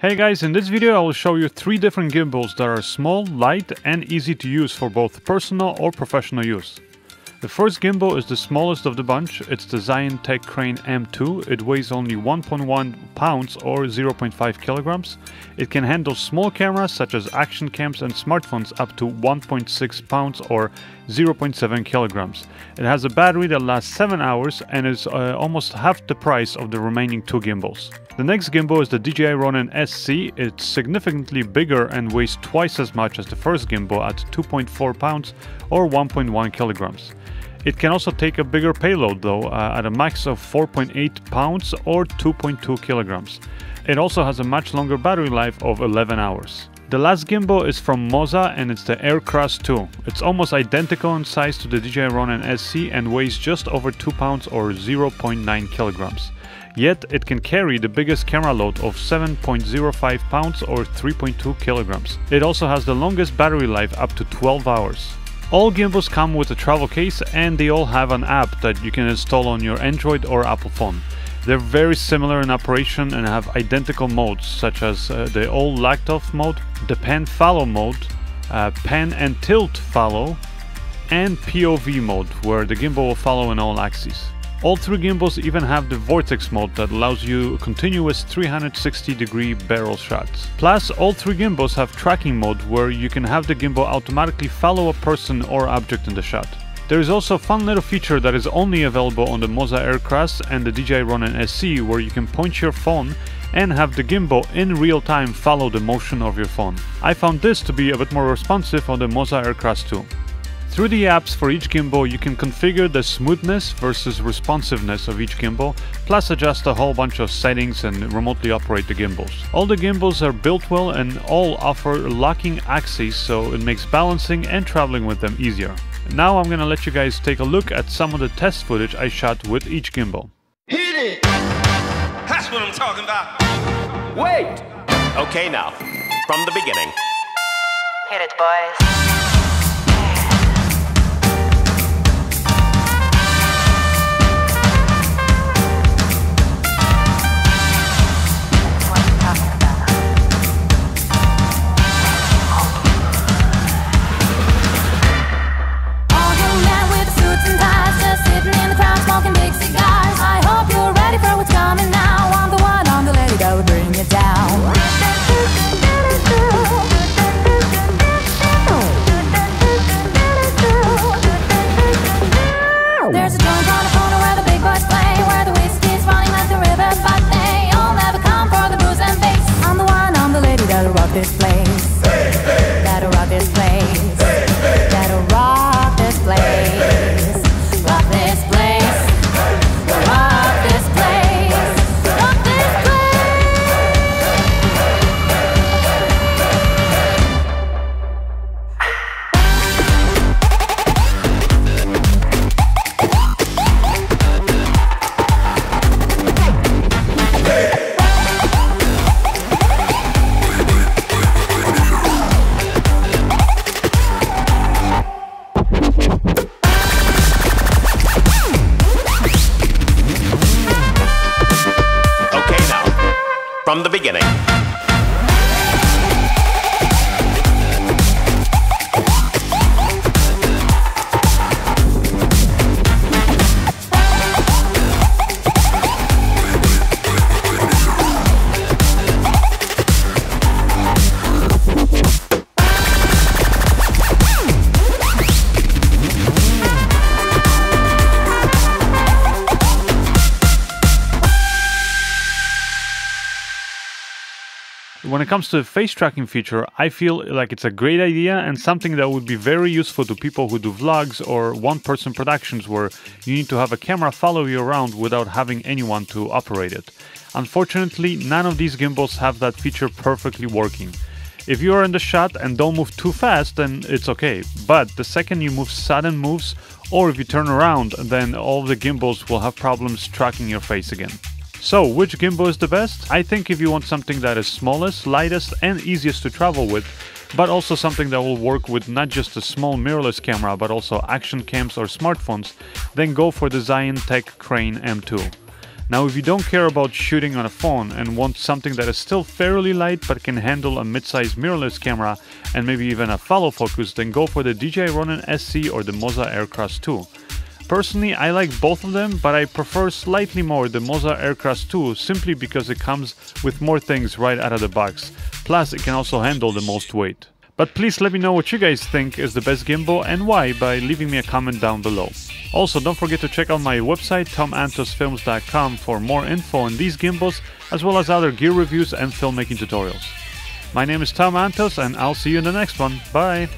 Hey guys, in this video I will show you three different gimbals that are small, light and easy to use for both personal or professional use. The first gimbal is the smallest of the bunch, it's the Zhiyun Tech Crane M2, it weighs only 1.1 pounds or 0.5 kilograms. It can handle small cameras such as action cams and smartphones up to 1.6 pounds or 0.7 kilograms. It has a battery that lasts 7 hours and is uh, almost half the price of the remaining two gimbals. The next gimbal is the DJI Ronin SC, it's significantly bigger and weighs twice as much as the first gimbal at 2.4 pounds or 1.1 kilograms. It can also take a bigger payload though, uh, at a max of 4.8 pounds or 2.2 kilograms. It also has a much longer battery life of 11 hours. The last gimbal is from Moza and it's the AirCross 2. It's almost identical in size to the DJI Ronin SC and weighs just over 2 pounds or 0.9 kilograms. Yet it can carry the biggest camera load of 7.05 pounds or 3.2 kilograms. It also has the longest battery life up to 12 hours. All gimbals come with a travel case and they all have an app that you can install on your Android or Apple phone. They're very similar in operation and have identical modes such as uh, the all off mode, the pan follow mode, uh, pan and tilt follow, and POV mode where the gimbal will follow in all axes. All three gimbals even have the vortex mode that allows you continuous 360 degree barrel shots. Plus, all three gimbals have tracking mode where you can have the gimbal automatically follow a person or object in the shot. There is also a fun little feature that is only available on the Moza AirCross and the DJI Ronin SC where you can point your phone and have the gimbal in real time follow the motion of your phone. I found this to be a bit more responsive on the Moza AirCross 2. Through the apps for each gimbal you can configure the smoothness versus responsiveness of each gimbal, plus adjust a whole bunch of settings and remotely operate the gimbals. All the gimbals are built well and all offer locking axes so it makes balancing and traveling with them easier. Now I'm gonna let you guys take a look at some of the test footage I shot with each gimbal. Hit it! That's what I'm talking about. Wait! Okay, now, from the beginning. Hit it, boys. about this flame. From the beginning. When it comes to the face tracking feature, I feel like it's a great idea and something that would be very useful to people who do vlogs or one person productions where you need to have a camera follow you around without having anyone to operate it. Unfortunately, none of these gimbals have that feature perfectly working. If you are in the shot and don't move too fast, then it's okay. But the second you move sudden moves, or if you turn around, then all the gimbals will have problems tracking your face again. So, which gimbal is the best? I think if you want something that is smallest, lightest and easiest to travel with, but also something that will work with not just a small mirrorless camera but also action cams or smartphones, then go for the Zhiyun Tech Crane M2. Now, if you don't care about shooting on a phone and want something that is still fairly light but can handle a mid-sized mirrorless camera and maybe even a follow focus, then go for the DJI Ronin SC or the Moza Aircross 2. Personally, I like both of them, but I prefer slightly more the Moza AirCross 2 simply because it comes with more things right out of the box. Plus, it can also handle the most weight. But please let me know what you guys think is the best gimbal and why by leaving me a comment down below. Also, don't forget to check out my website tomantosfilms.com for more info on these gimbals as well as other gear reviews and filmmaking tutorials. My name is Tom Antos and I'll see you in the next one. Bye!